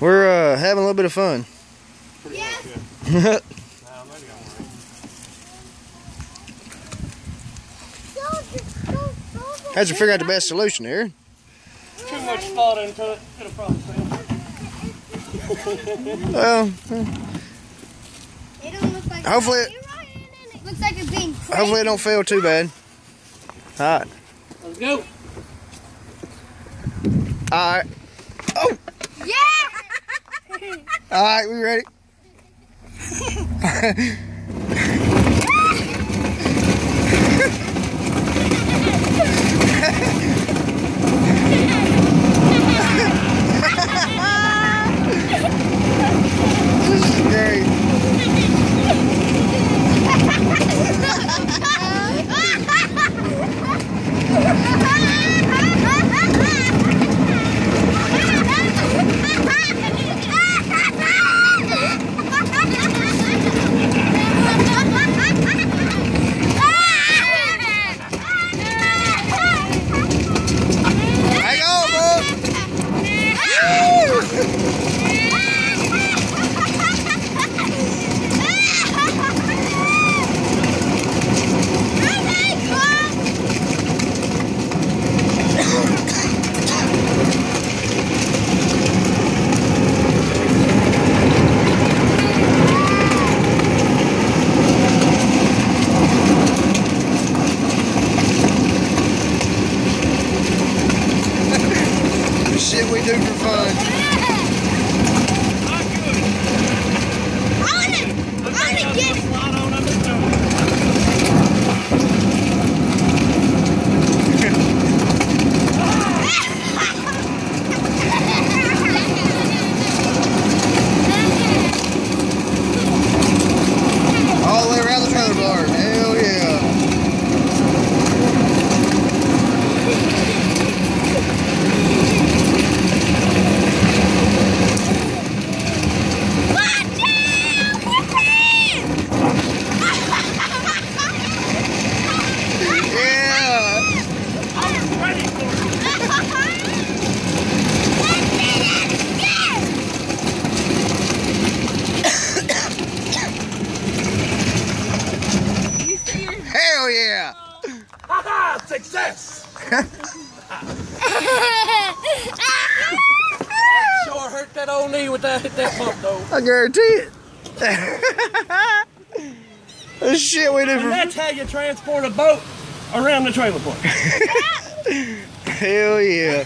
We're uh, having a little bit of fun. Yes. No, maybe How'd you figure out the best solution here? Too much thought into it. It'll probably fail. Well, It don't look like Hopefully it- it looks like it's being crazy. hopefully it don't fail too bad. All right. Let's go. All right. Oh. Yeah. All right. We ready? we do for fun. Not good. I wanna get Slide on up and down. All the way around the trailer park. Hell yeah. Yeah. I'm ready for it. Hell yeah. Ha-ha! Success! Sure hurt that old knee with that hit that bump though. I guarantee it. the shit we do And that's how you transport a boat around the trailer park. Hell yeah.